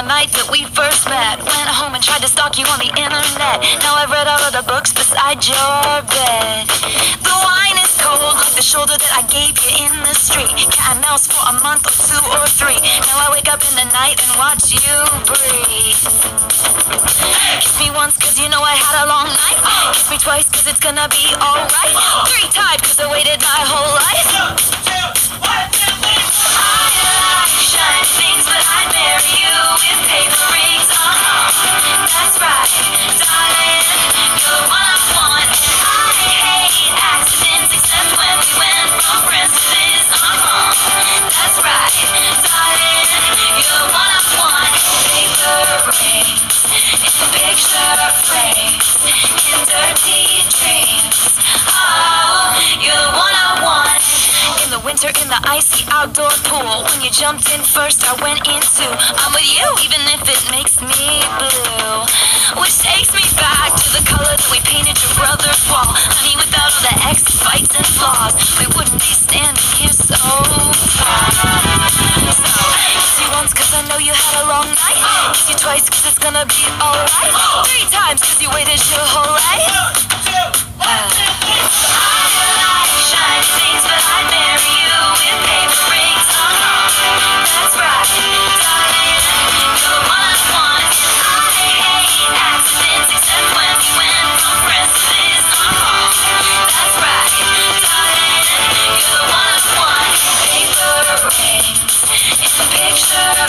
The night that we first met. Went home and tried to stalk you on the internet. Now I've read all of the books beside your bed. The wine is cold, like the shoulder that I gave you in the street. Cat and mouse for a month or two or three. Now I wake up in the night and watch you breathe. Kiss me once cause you know I had a long night. Kiss me twice cause it's gonna be alright. Three times cause I waited my whole life. The icy outdoor pool. When you jumped in first, I went in too. I'm with you, even if it makes me blue. Which takes me back to the color that we painted your brother's wall. Honey, without all the X fights and flaws, we wouldn't be standing here so far. Kiss you once I know you had a long night. Kiss you twice cause it's gonna be alright. Three times cause you waited your whole